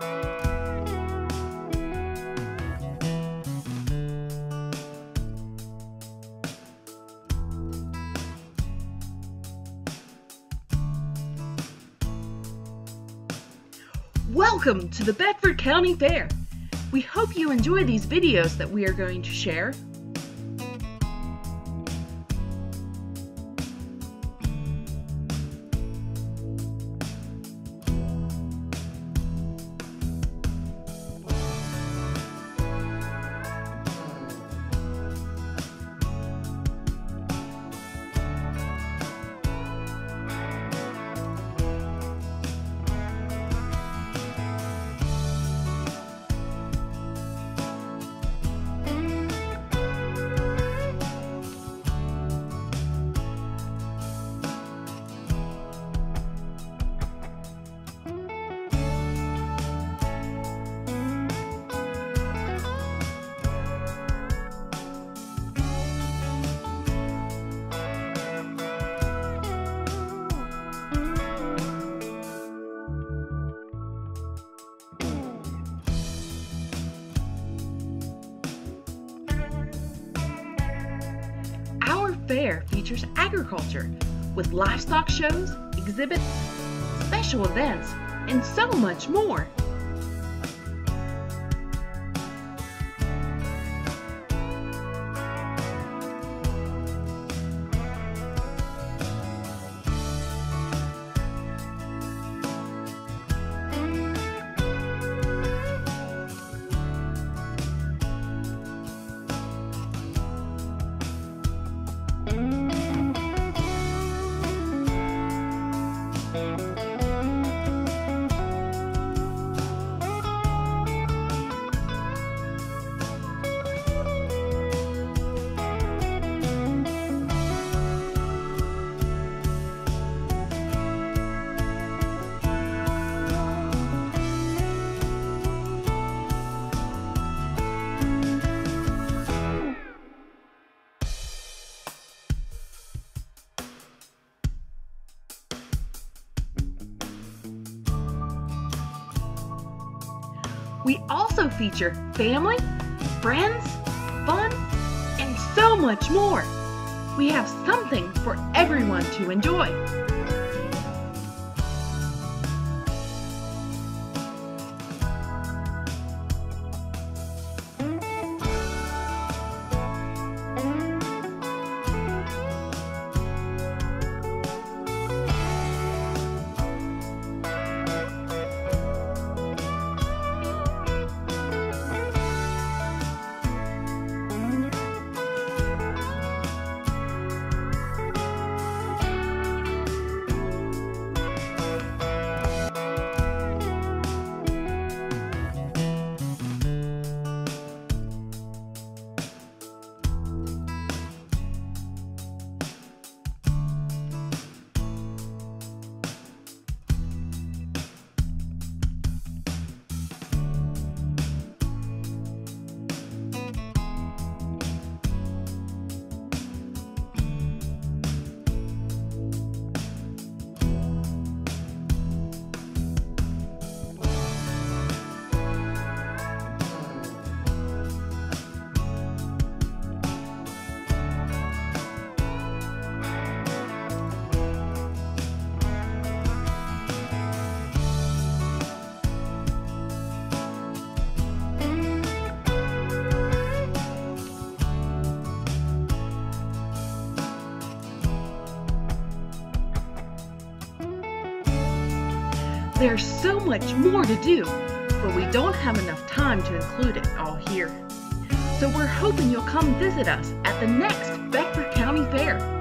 Welcome to the Bedford County Fair. We hope you enjoy these videos that we are going to share. Fair features agriculture with livestock shows, exhibits, special events, and so much more. We also feature family, friends, fun, and so much more. We have something for everyone to enjoy. There's so much more to do, but we don't have enough time to include it all here. So we're hoping you'll come visit us at the next Bedford County Fair.